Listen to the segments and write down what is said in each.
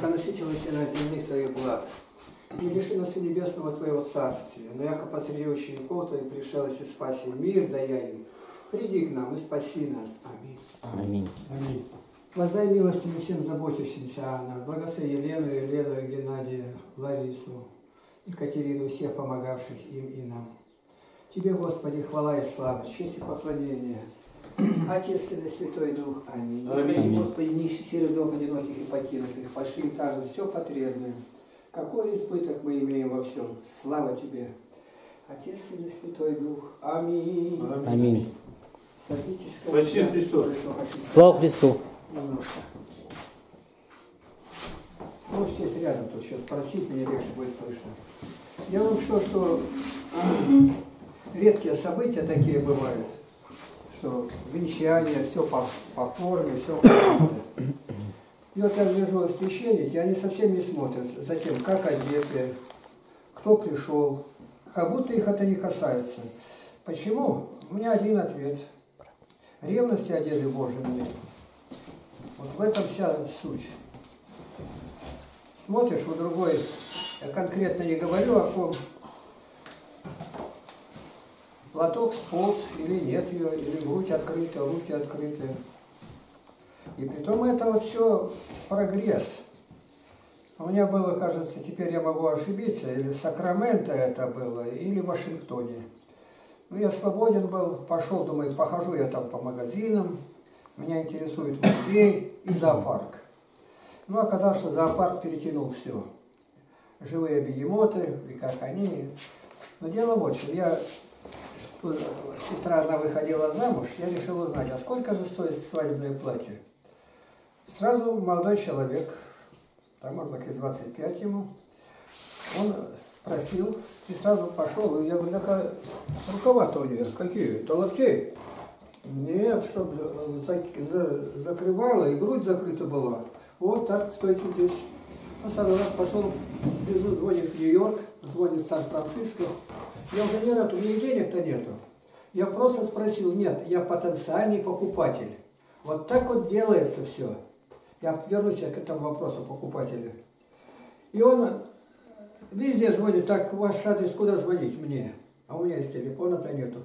как насытилась на земных Твоих благ. Не лиши нас и небесного Твоего Царствия, но яко посреди учеников Твоих пришел и спаси мир, да я им. Приди к нам и спаси нас. Аминь. Аминь. Аминь. Воздай милостивым всем заботящимся Анна, благослови Елену, Елену, Геннадия, Ларису, Екатерину, всех помогавших им и нам. Тебе, Господи, хвала и слава, честь и поклонение. Отец и Святой Дух. Аминь. Аминь. Господи, нищий силы дом одиноких и покинутых, пошли также все потребное. Какой избыток мы имеем во всем. Слава Тебе. Отец и Святой Дух. Аминь. Аминь. Садитесь. Спаси Христос. Слава Христу. Немножко. Можете сесть рядом, тут сейчас спросить, мне легче будет слышно. Дело в том, что редкие события такие бывают, что венчание, все по, по форме, все по И вот я вижу священники, они совсем не смотрят за тем, как одеты, кто пришел, как будто их это не касается. Почему? У меня один ответ. Ревности одели Божьим нет. Вот в этом вся суть. Смотришь, у другой, я конкретно не говорю о ком, платок сполз или нет ее, или грудь открыта, руки открыты. И притом это вот все прогресс. У меня было, кажется, теперь я могу ошибиться, или в Сакраменто это было, или в Вашингтоне. Ну, я свободен был, пошел, думаю, похожу я там по магазинам, меня интересует музей и зоопарк. Ну, оказалось, что зоопарк перетянул все. Живые бегемоты, и как они. Но дело в чем. Я, сестра одна выходила замуж, я решил узнать, а сколько же стоит свадебное платье? Сразу молодой человек, там, может быть, лет 25 ему, он спросил и сразу пошел. И я говорю, так рукава-то у нее какие? До локтей? Нет, чтобы закрывала, и грудь закрыта была. Вот так, стойте здесь. Он сразу раз пошел, внизу звонит в Нью-Йорк, звонит в Сан-Франциско. Я уже не рад, у меня денег-то нету. Я просто спросил, нет, я потенциальный покупатель. Вот так вот делается все. Я вернусь к этому вопросу покупателя. И он везде звонит, так, ваш адрес, куда звонить мне? А у меня есть телефона-то нету.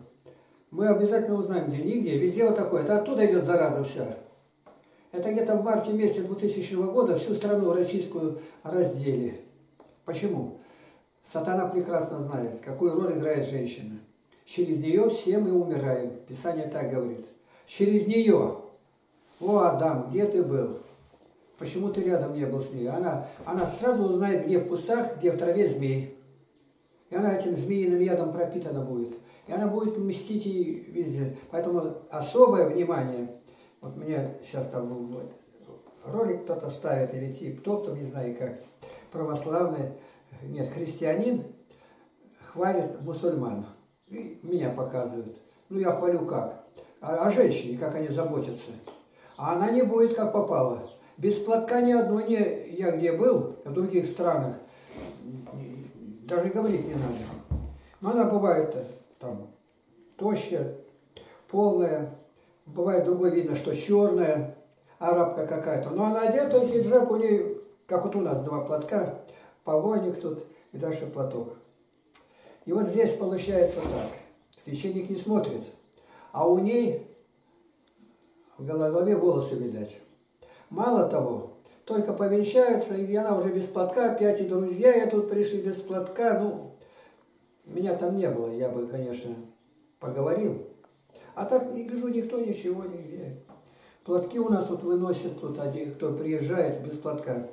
Мы обязательно узнаем, где, нигде, везде вот такое. Это оттуда идет зараза вся. Это где-то в марте месяце 2000 года всю страну российскую раздели. Почему? Сатана прекрасно знает, какую роль играет женщина. Через нее все мы умираем. Писание так говорит. Через нее. О, Адам, где ты был? Почему ты рядом не был с ней? Она, она сразу узнает, где в кустах, где в траве змей. И она этим змеиным ядом пропитана будет. И она будет мстить и везде. Поэтому особое внимание. Вот мне сейчас там ролик кто-то ставит или тип, кто-то, не знаю как, православный, нет, христианин хвалит мусульман. И меня показывают. Ну, я хвалю как? А, а женщине, как они заботятся. А она не будет как попало. Без платка ни одной не... Я где был, в других странах, даже говорить не надо. Но она бывает там тощая, полная, бывает другой видно, что черная, арабка какая-то. Но она одета, хиджаб у нее, как вот у нас два платка, повойник тут и дальше платок. И вот здесь получается так. Священник не смотрит, а у ней в голове волосы видать. Мало того, только повенчаются, и она уже без платка, опять и друзья я тут пришли без платка, ну, меня там не было, я бы, конечно, поговорил. А так, не вижу, никто ничего нигде. Платки у нас вот выносят тут один, кто приезжает без платка.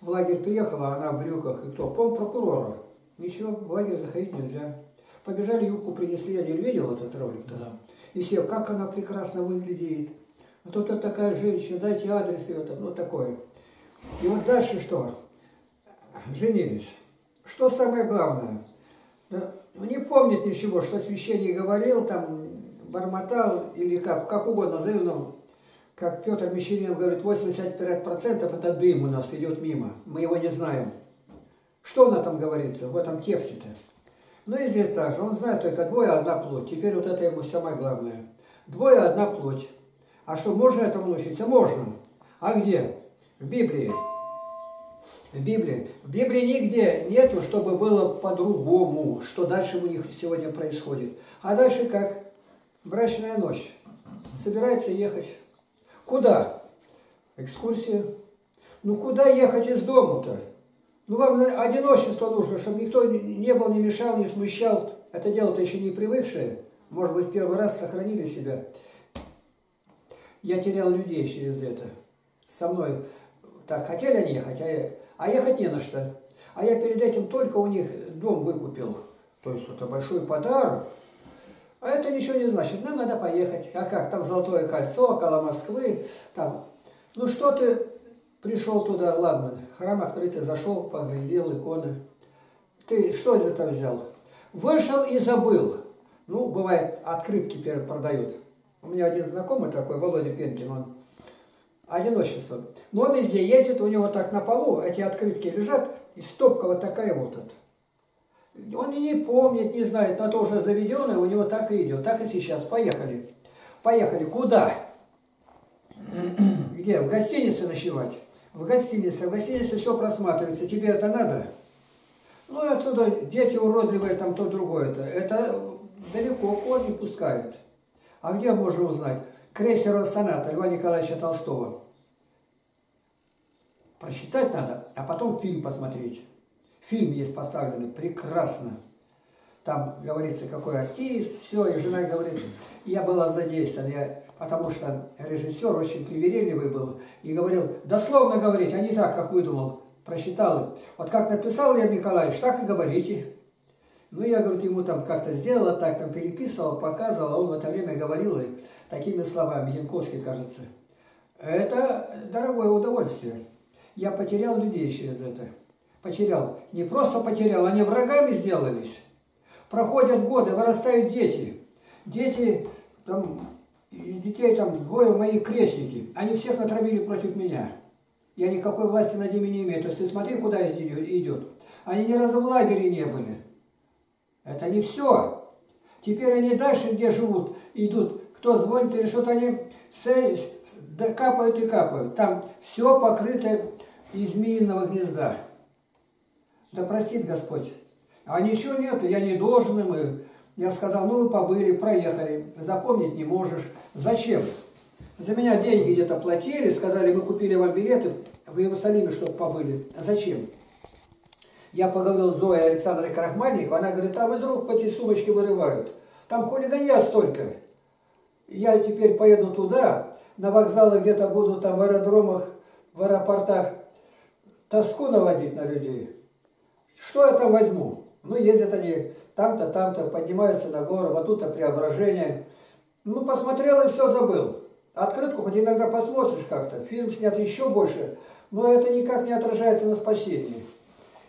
В лагерь приехала, она в брюках, и кто? Пом прокурора. Ничего, в лагерь заходить нельзя. Побежали, юбку принесли, я не видел этот ролик-то. Да. И все, как она прекрасно выглядит. Вот тут такая женщина, дайте адрес ее, там, ну такое. И вот дальше что? Женились. Что самое главное? Да, ну, не помнит ничего, что священник говорил, там, бормотал, или как, как угодно назови, но как Петр Мещеринов говорит, 85% это дым у нас идет мимо, мы его не знаем. Что на там говорится, в этом тексте-то? Ну и здесь также, он знает только двое, одна плоть. Теперь вот это ему самое главное. Двое, одна плоть. А что, можно этому научиться? Можно. А где? В Библии. В Библии. В Библии нигде нету, чтобы было по-другому, что дальше у них сегодня происходит. А дальше как? Брачная ночь. Собирается ехать. Куда? Экскурсия. Ну куда ехать из дома-то? Ну вам одиночество нужно, чтобы никто не был, не мешал, не смущал. Это дело-то еще не привыкшее. Может быть, первый раз сохранили себя. Я терял людей через это. Со мной так хотели они ехать, а, а ехать не на что. А я перед этим только у них дом выкупил. То есть это большой подарок. А это ничего не значит. Нам надо поехать. А как? Там Золотое кольцо, около Москвы. Там. Ну что ты пришел туда, ладно, храм открытый, зашел, поглядел иконы. Ты что из этого взял? Вышел и забыл. Ну, бывает, открытки продают. У меня один знакомый такой, Володя Пенкин, он одиночество. Но везде ездит, у него так на полу эти открытки лежат, и стопка вот такая вот. Это. Он и не помнит, не знает, но это уже заведенное, у него так и идет. Так и сейчас. Поехали. Поехали. Куда? Где? В гостинице ночевать. В гостинице. В гостинице все просматривается. Тебе это надо? Ну и отсюда дети уродливые, там то другое-то. Это далеко код не пускают. А где можно узнать? Крейсер соната Льва Николаевича Толстого. Прочитать надо, а потом фильм посмотреть. Фильм есть поставленный прекрасно. Там говорится, какой артист, все, и жена говорит, я была задействована, я, потому что режиссер очень привередливый был, и говорил, дословно говорить, а не так, как выдумал, прочитал. Вот как написал Лев Николаевич, так и говорите. Ну, я, говорю, ему там как-то сделала так, там переписывал, показывал, а он в это время говорил и такими словами, Янковский, кажется. Это дорогое удовольствие. Я потерял людей через это. Потерял. Не просто потерял, они врагами сделались. Проходят годы, вырастают дети. Дети, там, из детей там двое моих крестники. Они всех натравили против меня. Я никакой власти над ними не имею. То есть ты смотри, куда идет. Они ни разу в лагере не были. Это не все. Теперь они дальше, где живут, идут. Кто звонит или что-то, они капают и капают. Там все покрыто из змеиного гнезда. Да простит Господь. А ничего нету, я не должен им. Я сказал, ну вы побыли, проехали, запомнить не можешь. Зачем? За меня деньги где-то платили, сказали, мы купили вам билеты в Иерусалиме, чтобы побыли. А зачем? Я поговорил с Зоей Александрой Крахмальниковой, она говорит, там из рук по эти сумочки вырывают. Там хулиганья столько. Я теперь поеду туда, на вокзалы где-то буду там в аэродромах, в аэропортах тоску наводить на людей. Что я там возьму? Ну, ездят они там-то, там-то, поднимаются на гору, вот тут-то преображение. Ну, посмотрел и все забыл. Открытку хоть иногда посмотришь как-то, фильм снят еще больше, но это никак не отражается на спасении.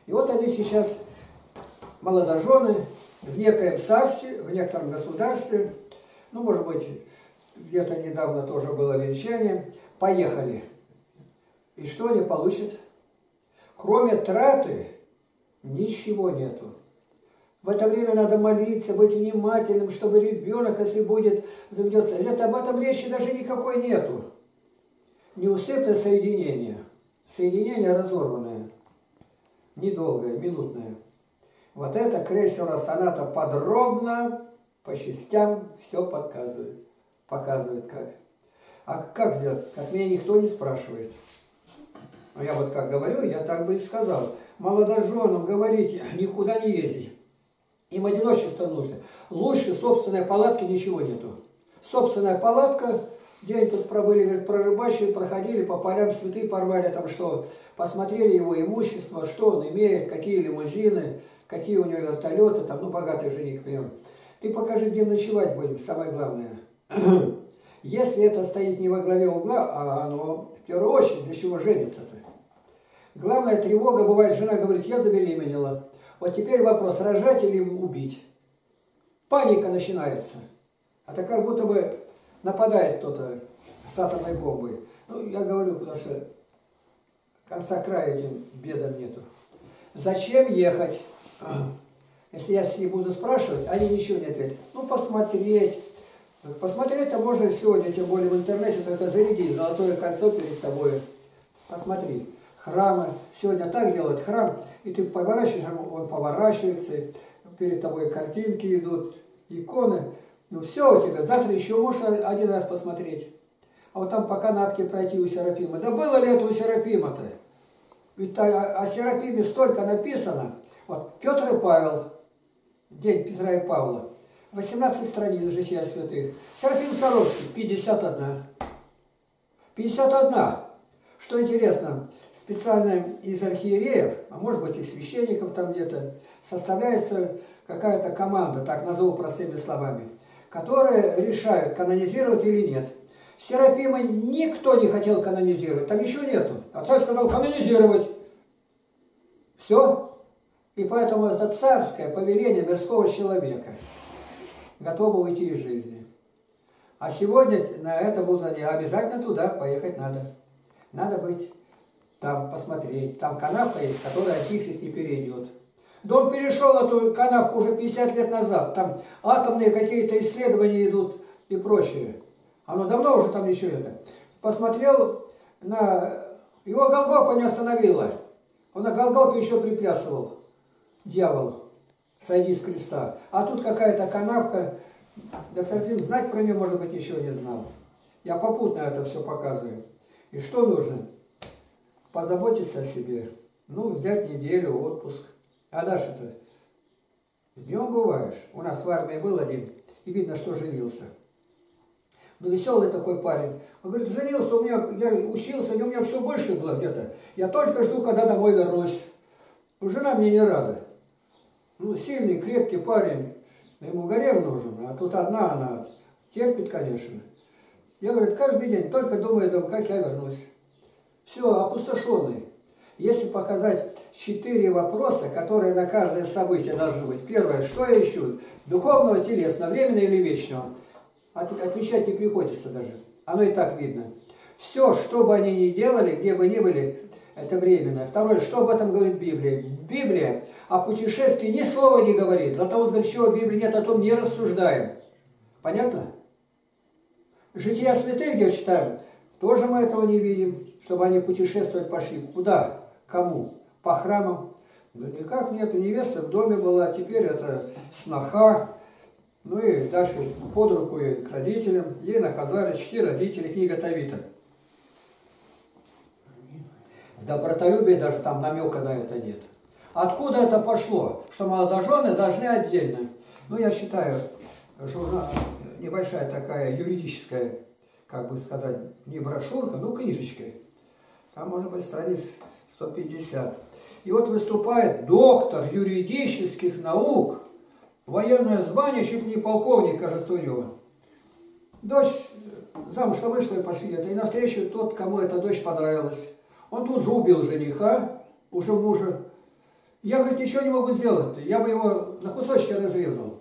И вот они сейчас, молодожены, в некоем царстве, в некотором государстве, ну, может быть, где-то недавно тоже было венчание, поехали. И что они получат? Кроме траты, ничего нету. В это время надо молиться, быть внимательным, чтобы ребенок, если будет, заведется. Это об этом речи даже никакой нету. Неусыпное соединение. Соединение разорванное недолгое, минутное. Вот это крейсера соната подробно, по частям все показывает. Показывает как. А как сделать? Как меня никто не спрашивает. А я вот как говорю, я так бы и сказал. Молодоженам говорите, никуда не ездить. Им одиночество нужно. Лучше собственной палатки ничего нету. Собственная палатка, День тут пробыли, говорит, прорыбачили, проходили по полям, цветы порвали, там что, посмотрели его имущество, что он имеет, какие лимузины, какие у него вертолеты, там, ну, богатый жених, к примеру. Ты покажи, где ночевать будем, самое главное. Если это стоит не во главе угла, а оно, в первую очередь, для чего женится-то? Главная тревога бывает, жена говорит, я забеременела. Вот теперь вопрос, рожать или убить? Паника начинается. А так как будто бы нападает кто-то с атомной бомбой. Ну, я говорю, потому что конца края этим бедам нету. Зачем ехать? Если я с ней буду спрашивать, они ничего не ответят. Ну, посмотреть. Посмотреть-то можно сегодня, тем более в интернете, только заряди золотое кольцо перед тобой. Посмотри. храмы. Сегодня так делают храм, и ты поворачиваешь, он поворачивается, перед тобой картинки идут, иконы. Ну все у тебя, завтра еще можешь один раз посмотреть. А вот там по канапке пройти у Серафима. Да было ли это у Серафима-то? Ведь о, о Серафиме столько написано. Вот Петр и Павел, день Петра и Павла, 18 страниц Жития святых. Серафим Саровский, 51. 51. Что интересно, специально из архиереев, а может быть и священников там где-то, составляется какая-то команда, так назову простыми словами, которые решают, канонизировать или нет. Серафима никто не хотел канонизировать, там еще нету. А царь сказал канонизировать. Все. И поэтому это царское повеление мирского человека готово уйти из жизни. А сегодня на это они обязательно туда поехать надо. Надо быть там, посмотреть. Там канавка есть, которая Антихрист не перейдет. Да он перешел эту канавку уже 50 лет назад. Там атомные какие-то исследования идут и прочее. Оно давно уже там еще это. Посмотрел на... Его Голгофа не остановила. Он на Голгофе еще приплясывал. Дьявол. Сойди с креста. А тут какая-то канавка. Серафим знать про нее, может быть, еще не знал. Я попутно это все показываю. И что нужно? Позаботиться о себе. Ну, взять неделю, отпуск. А дальше-то? Днем бываешь. У нас в армии был один, и видно, что женился. Ну, веселый такой парень. Он говорит, женился, у меня, я учился, у меня все больше было где-то. Я только жду, когда домой вернусь. Ну, жена мне не рада. Ну, сильный, крепкий парень. Ему гарем нужен, а тут одна она терпит, конечно. Я, говорит, каждый день только думаю, думаю, как я вернусь. Все, опустошенный. Если показать четыре вопроса, которые на каждое событие должны быть. Первое, что я ищу? Духовного, телесного, временного или вечного? отвечать не приходится даже. Оно и так видно. Все, что бы они ни делали, где бы ни были, это временно. Второе, что об этом говорит Библия? Библия о путешествии ни слова не говорит. Зато вот говорит, чего Библии нет, о том не рассуждаем. Понятно? Жития святых, где читаем, тоже мы этого не видим, чтобы они путешествовать пошли. Куда? Кому? По храмам? Ну никак нет, невеста в доме была, теперь это сноха, ну и дальше под руку и к родителям. Ей наказали чти родители, книга Тавита. В добротолюбии даже там намека на это нет. Откуда это пошло? Что молодожены должны отдельно. Ну, я считаю, журнал, небольшая такая юридическая, как бы сказать, не брошюрка, ну, книжечка. Там, может быть, страниц 150. И вот выступает доктор юридических наук военное звание, чуть не полковник, кажется, у него. Дочь замуж-то вышла и пошли это. И навстречу тот, кому эта дочь понравилась. Он тут же убил жениха, уже мужа. Я, говорит, ничего не могу сделать. Я бы его на кусочки разрезал.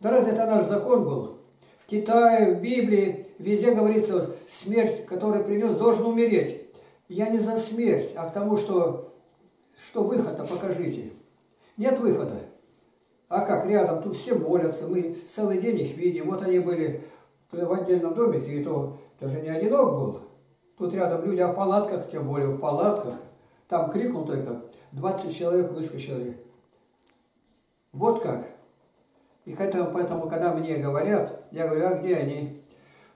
Да разве это наш закон был? В Китае, в Библии, везде говорится, смерть, которую принес, должен умереть. Я не за смерть, а к тому, что, что выход-то покажите. Нет выхода. А как рядом, тут все молятся, мы целый день их видим. Вот они были в отдельном домике, и то даже не одинок был. Тут рядом люди о палатках, тем более в палатках. Там крикнул только, 20 человек выскочили. Вот как. И поэтому, поэтому, когда мне говорят, я говорю, а где они?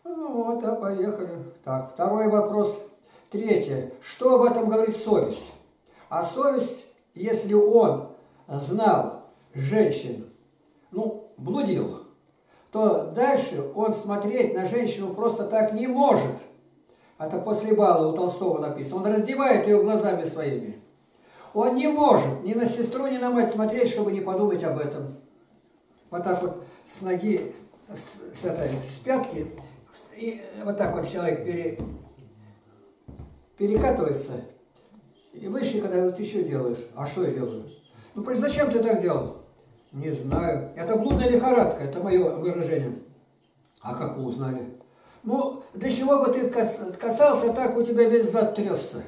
Ну вот, а поехали. Так, второй вопрос. Третье. Что об этом говорит совесть? А совесть, если он знал, женщин, ну, блудил, то дальше он смотреть на женщину просто так не может. Это после бала у Толстого написано. Он раздевает ее глазами своими. Он не может ни на сестру, ни на мать смотреть, чтобы не подумать об этом. Вот так вот с ноги, с, с, этой, с пятки, и вот так вот человек пере, перекатывается. И выше, когда вот еще делаешь. А что я делаю? Ну, зачем ты так делал? Не знаю. Это блудная лихорадка, это мое выражение. А как вы узнали? Ну, до чего бы ты касался, так у тебя весь зад трясся.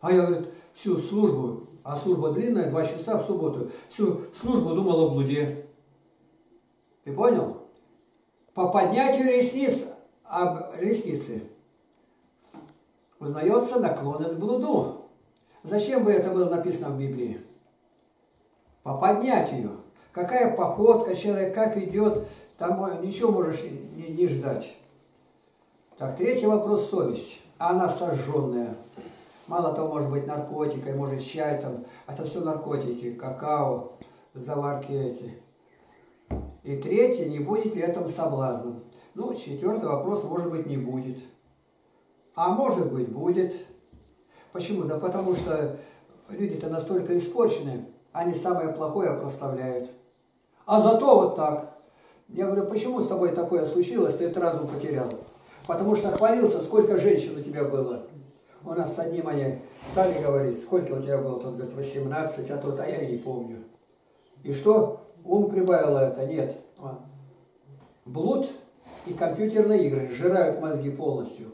А я, говорит, всю службу, а служба длинная, два часа в субботу, всю службу думал о блуде. Ты понял? По поднятию ресниц об реснице узнается наклонность к блуду. Зачем бы это было написано в Библии? По поднятию. Какая походка человек, как идет, там ничего можешь не, не ждать. Так, третий вопрос – совесть. Она сожженная. Мало того, может быть наркотикой, может чай там. Это все наркотики, какао, заварки эти. И третий, не будет ли этим соблазном? Ну, четвертый вопрос, может быть, не будет. А может быть, будет. Почему? Да потому что люди-то настолько испорчены, они самое плохое прославляют. А зато вот так. Я говорю, почему с тобой такое случилось, ты этот разум потерял? Потому что хвалился, сколько женщин у тебя было. У нас с одним они стали говорить, сколько у тебя было, тот говорит, 18, а тот, а я и не помню. И что? Ум прибавило это? Нет. А. Блуд и компьютерные игры сжирают мозги полностью.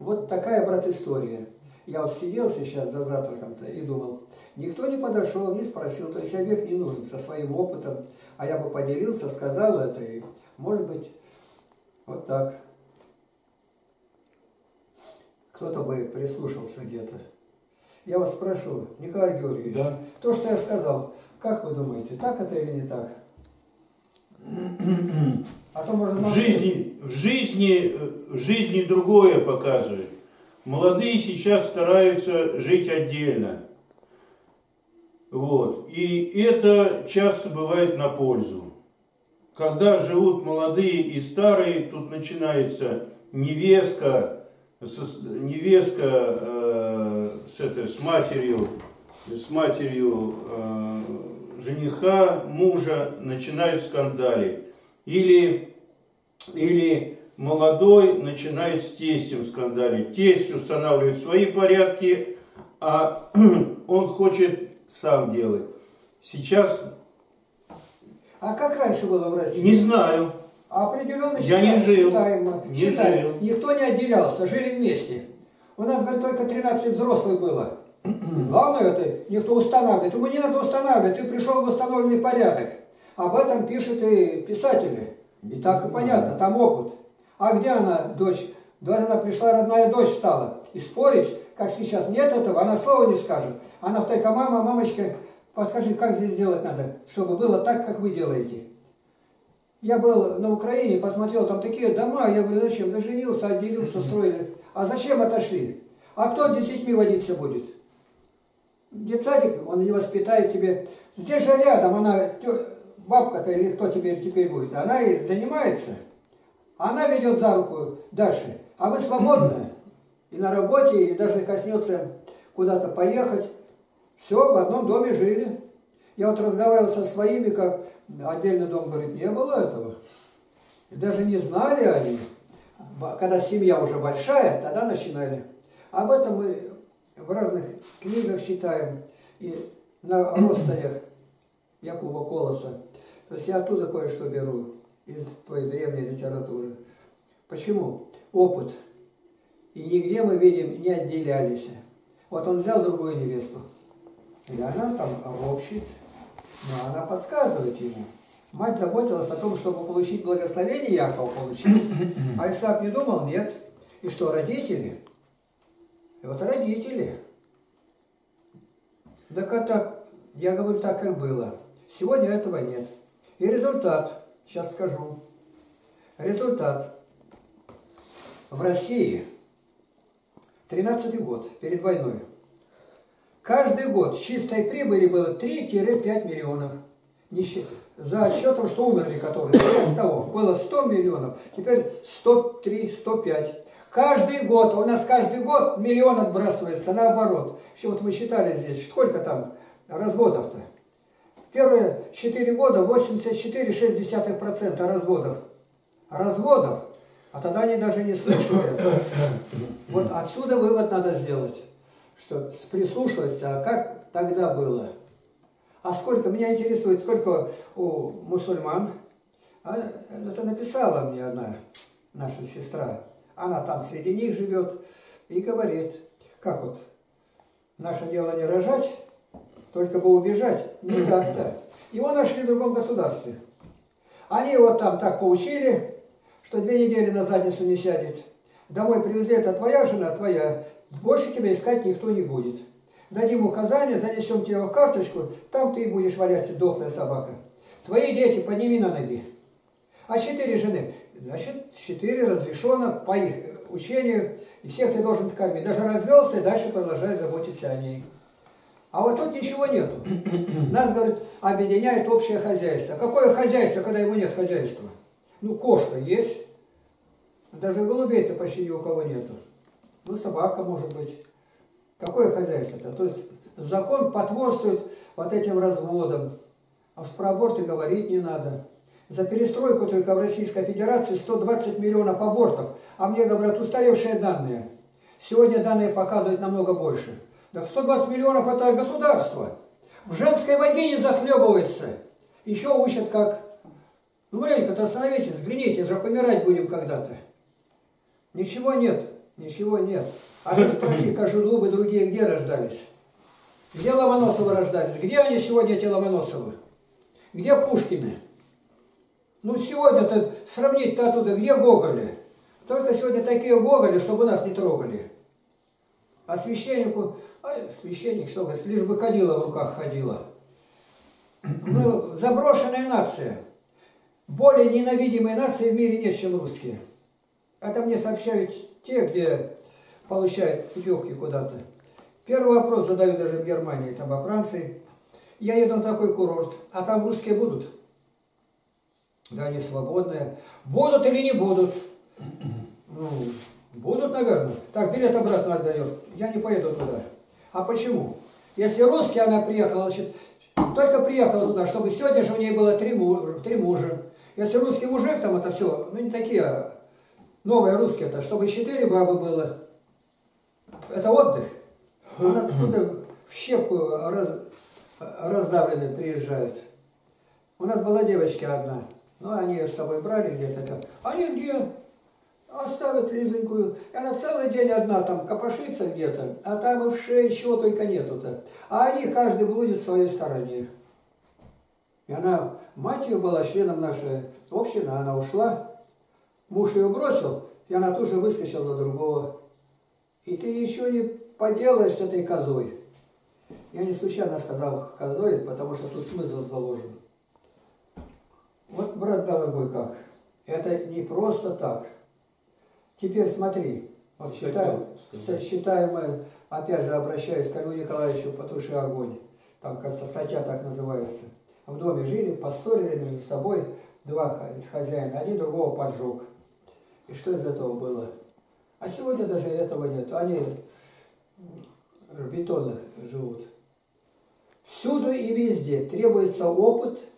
Вот такая, брат, история. Я вот сидел сейчас за завтраком-то и думал, никто не подошел, не спросил, то есть объект не нужен со своим опытом, а я бы поделился, сказал это, и может быть, вот так. Кто-то бы прислушался где-то. Я вас спрошу, Николай Георгиевич, да? то, что я сказал, как вы думаете, так это или не так? А то можно в жизни, в жизни, в жизни другое показывает. Молодые сейчас стараются жить отдельно. Вот. И это часто бывает на пользу. Когда живут молодые и старые, тут начинается невестка, невестка э, с, этой, с матерью, с матерью э, жениха, мужа начинают скандалить. Или, или молодой начинает с тестем скандалить. Тесть устанавливает свои порядки, а он хочет сам делать. Сейчас... А как раньше было в России? Не знаю. Определенно Я не жил. считаем, не считаем. жил. Никто не отделялся, жили вместе. У нас, говорит, только 13 взрослых было. Главное это, никто устанавливает. Ему не надо устанавливать, ты пришел в восстановленный порядок. Об этом пишут и писатели. И так и понятно, там опыт. А где она, дочь? Да она пришла, родная дочь стала. И спорить, как сейчас нет этого, она слова не скажет. Она только мама, мамочка, подскажи, как здесь сделать надо, чтобы было так, как вы делаете. Я был на Украине, посмотрел, там такие дома, я говорю, зачем? Да женился, отделился, строили. А зачем отошли? А кто с детьми водиться будет? Детсадик, он не воспитает тебе. Здесь же рядом, она, бабка-то или кто теперь, теперь будет, она и занимается. Она ведет за руку дальше. А вы свободны. И на работе, и даже коснется куда-то поехать. Все, в одном доме жили. Я вот разговаривал со своими, как отдельный дом, говорит, не было этого. И даже не знали они. Когда семья уже большая, тогда начинали. Об этом мы в разных книгах читаем. И на родственниках Якуба Колоса. То есть я оттуда кое-что беру, из твоей древней литературы. Почему? Опыт. И нигде мы видим, не отделялись. Вот он взял другую невесту. И она там ропщит, но она подсказывает ему. Мать заботилась о том, чтобы получить благословение, Якова получил. А Исаак не думал, нет. И что, родители? И вот родители. Так это, я говорю так, как было. Сегодня этого нет. И результат, сейчас скажу. Результат. В России 13 год, перед войной. Каждый год с чистой прибыли было 3-5 миллионов. За счетом, что умерли которые. С того было 100 миллионов, теперь 103, 105. Каждый год, у нас каждый год миллион отбрасывается наоборот. Еще вот мы считали здесь, сколько там разводов-то. Первые 4 года 84,6% разводов. Разводов. А тогда они даже не слышали. Вот отсюда вывод надо сделать, что прислушиваться, а как тогда было. А сколько, меня интересует, сколько у мусульман, а, это написала мне одна наша сестра, она там среди них живет и говорит, как вот, наше дело не рожать, только бы убежать, не так-то. Его нашли в другом государстве. Они его там так поучили, что две недели на задницу не сядет. Домой привезли, это твоя жена, твоя. Больше тебя искать никто не будет. Дадим указание, занесем тебя в карточку, там ты и будешь валяться, дохлая собака. Твои дети подними на ноги. А четыре жены, значит, четыре разрешено по их учению, и всех ты должен кормить. Даже развелся и дальше продолжай заботиться о ней. А вот тут ничего нету. Нас, говорит, объединяет общее хозяйство. Какое хозяйство, когда его нет хозяйства? Ну, кошка есть. Даже голубей-то почти ни у кого нету. Ну, собака может быть. Какое хозяйство-то? То есть закон потворствует вот этим разводам. А уж про аборты говорить не надо. За перестройку только в Российской Федерации 120 миллионов абортов. А мне говорят, устаревшие данные. Сегодня данные показывают намного больше. Так 120 миллионов это государство. В женской вагине захлебывается. Еще учат как. Ну, маленько-то остановитесь, взгляните, же помирать будем когда-то. Ничего нет, ничего нет. А ты спроси, Кожедубы, другие где рождались? Где Ломоносовы рождались? Где они сегодня, эти Ломоносовы? Где Пушкины? Ну, сегодня-то сравнить-то оттуда, где Гоголи? Только сегодня такие Гоголи, чтобы нас не трогали. А священнику, а священник что говорит, лишь бы ходила в руках ходила. Мы заброшенная нация. Более ненавидимой нации в мире нет, чем русские. Это мне сообщают те, где получают путевки куда-то. Первый вопрос задаю даже в Германии, там во Франции. Я еду на такой курорт, а там русские будут? Да, они свободные. Будут или не будут? Ну, будут, наверное. Так, билет обратно отдает. Я не поеду туда. А почему? Если русский она приехала, значит, только приехала туда, чтобы сегодня же у нее было три мужа. Три мужа. Если русский мужик, там это все, ну не такие, а новые русские-то, чтобы четыре бабы было. Это отдых. Она оттуда в щепку раз, раздавленные приезжают. У нас была девочка одна. Ну, они ее с собой брали где-то. Они где? Оставят Лизонькую. И она целый день одна там копошится где-то, а там и в шее чего только нету-то. А они каждый блудит в своей стороне. И она, мать ее была членом нашей общины, она ушла. Муж ее бросил, и она тут же выскочила за другого. И ты еще не поделаешь с этой козой. Я не случайно сказал козой, потому что тут смысл заложен. Вот, брат дорогой, как. Это не просто так. Теперь смотри. Вот считаем, считаем мы, опять же обращаюсь к Олегу Николаевичу «Потуши огонь». Там, кажется, статья так называется. В доме жили, поссорили между собой два хозяина, один другого поджег. И что из этого было? А сегодня даже этого нет. Они в бетонах живут. Всюду и везде требуется опыт –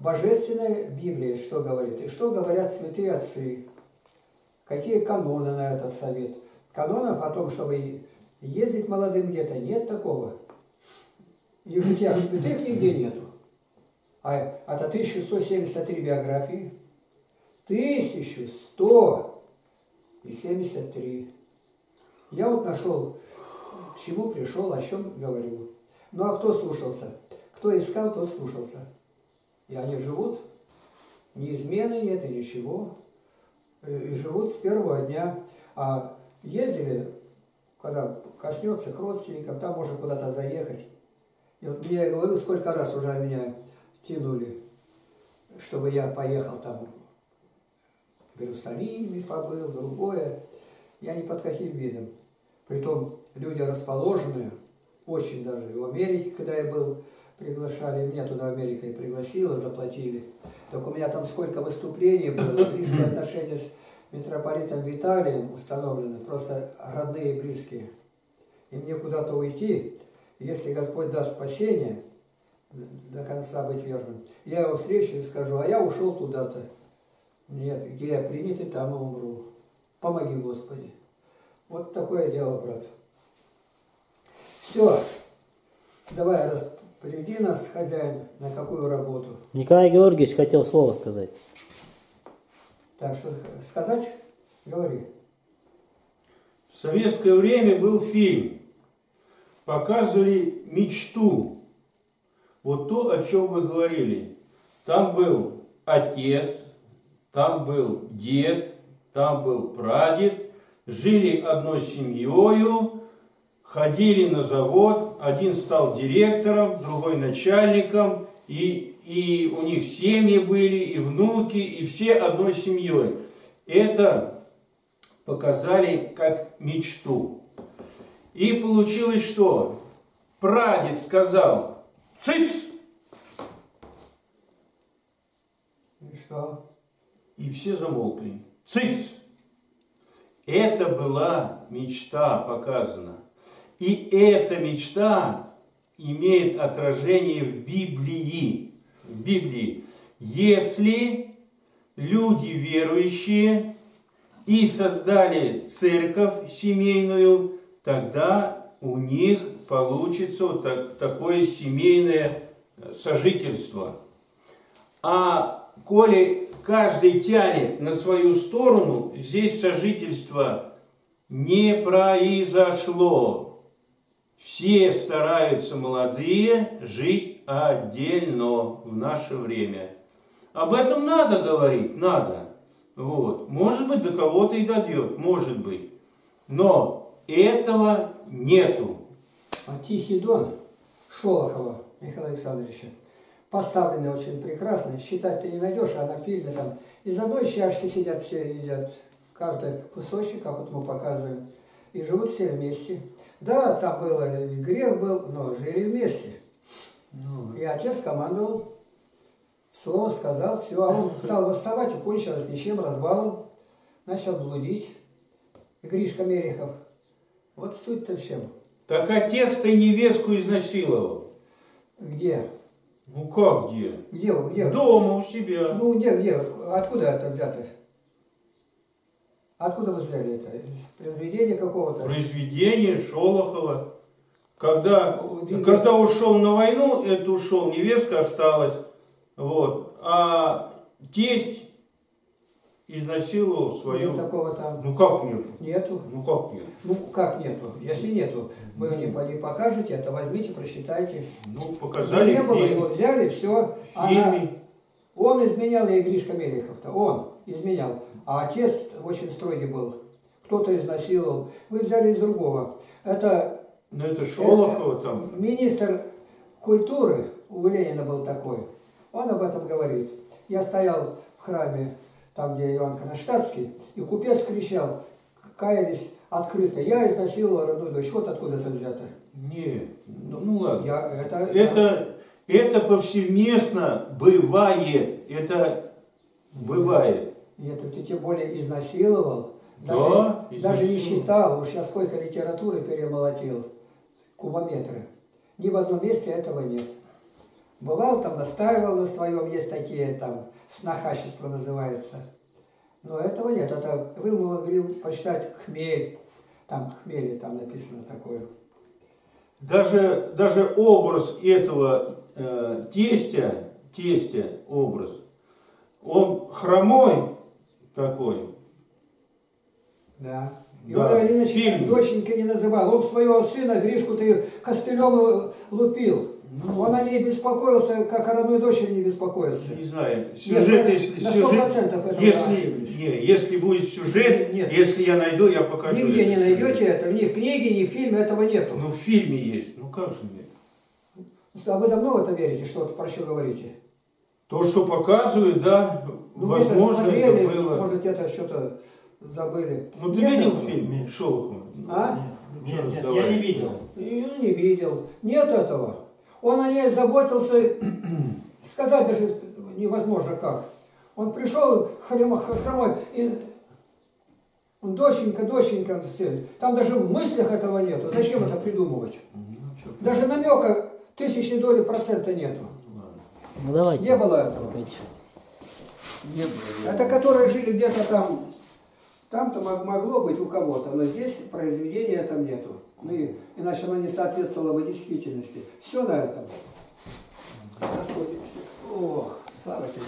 Божественная Библия что говорит? И что говорят святые отцы? Какие каноны на этот совет? Канонов о том, чтобы ездить молодым где-то, нет такого. И в житиях святых нигде нету. А это 1173 биографии. 1173. Я вот нашел, к чему пришел, о чем говорю. Ну а кто слушался? Кто искал, тот слушался. И они живут, ни измены нет и ничего. И живут с первого дня. А ездили, когда коснется к родственникам, там можно куда-то заехать. И вот мне, я говорю, сколько раз уже меня тянули, чтобы я поехал там в Иерусалиме побыл, другое. Я ни под каким видом. Притом люди расположенные, очень даже. В Америке, когда я был, приглашали, меня туда Америка и пригласила, заплатили. Так у меня там сколько выступлений было, близкие отношения с митрополитом Виталием установлены, просто родные и близкие. И мне куда-то уйти, если Господь даст спасение, до конца быть верным, я его встречу и скажу, а я ушел туда-то. Нет, где я принят, и там и умру. Помоги, Господи. Вот такое дело, брат. Все. Давай раз Приведи нас, хозяин, на какую работу. Николай Георгиевич хотел слово сказать. Так что сказать? Говори. В советское время был фильм. Показывали мечту. Вот то, о чем вы говорили. Там был отец, там был дед, там был прадед, жили одной семьей, ходили на завод, один стал директором, другой начальником, и, и у них семьи были, и внуки, и все одной семьей. Это показали как мечту. И получилось что? Прадед сказал, цыц! И что? И все замолкли. Цыц! Это была мечта показана. И эта мечта имеет отражение в Библии. В Библии. Если люди верующие и создали церковь семейную, тогда у них получится такое семейное сожительство. А коли каждый тянет на свою сторону, здесь сожительство не произошло. Все стараются молодые жить отдельно в наше время. Об этом надо говорить, надо. Вот. Может быть, до кого-то и дойдет, может быть. Но этого нету. А Тихий Дон Шолохова Михаила Александровича поставленный очень прекрасно. Считать ты не найдешь, а напильно там. Из одной чашки сидят все, едят каждый кусочек, как вот мы показываем. И живут все вместе. Да, там было и грех был, но жили вместе. Ну, И отец командовал, слово сказал, все, а он стал восставать, и кончилось ничем, развалом, начал блудить. И Гришка Мерехов. Вот суть-то в чем. Так отец-то невестку изнасиловал. Где? Ну как где? Где? где? Дома у себя. Ну, где, где? Откуда это взято? Откуда вы взяли это? Из произведения какого-то? Произведение Шолохова. Когда, деньги- когда ушел на войну, это ушел, невестка осталась. Вот. А тесть изнасиловал свою... Нет такого там. Ну как нет? Нету. Ну как нет? Ну, как нету? Если нету, вы мне по- не покажете, это возьмите, прочитайте. Ну показали не было, его взяли, все. Фильме. Он изменял, и Гришка Мелехов-то, он изменял. А отец очень строгий был. Кто-то изнасиловал. Вы взяли из другого. Это Ну это Шолохова там. Министр культуры, у Ленина был такой, он об этом говорит. Я стоял в храме, там, где Иоанн Кронштадтский, и купец кричал, каялись открыто. Я изнасиловал родную дочь. Вот откуда это взято. Нет. Ну, ну ладно. Я, это, Это, это повсеместно бывает. Это бывает. Нет, ты тем более изнасиловал. Да, Даже, даже не изнасиловал. считал, уж я сколько литературы перемолотил, кубометры. Ни в одном месте этого нет. Бывал там, настаивал на своем, есть такие там, снохачество называется. Но этого нет. Это вы могли почитать хмель. Там хмели там написано такое. Даже, даже образ этого э, тестя, тестя образ, он хромой такой. Да. И Да, фильм. доченька не называл. Он своего сына Гришку ты костылем лупил. Ну. Он о ней беспокоился, как о родной дочери не беспокоится. Не знаю, сюжет, мы если на сюжет, 100% этого если, ошиблись. не, если будет сюжет, Нет. если я найду, я покажу. Нигде не сюжет. найдете это, ни в книге, ни в фильме этого нету. Ну в фильме есть, ну как же нет? А вы давно в это верите, что вот про что говорите? То, что показывают, да, Ну, возможно, смотрели, это было. может, это что-то забыли. Ну ты Нет видел этого? фильм Шолохова? А? Нет, нет, Давай. я не видел. Я не видел. Нет этого. Он о ней заботился, сказать даже невозможно как. Он пришел хром- хромой, и он доченька, доченька, там даже в мыслях этого нету. Зачем это придумывать? Даже намека тысячной доли процента нету. Ну давайте. Не было этого. Не было. Это которые жили где-то там, там-то мог- могло быть у кого-то, но здесь произведения там нету. Ну и, иначе оно не соответствовало бы действительности. Все на этом. Расходимся. Ох, слава тебе.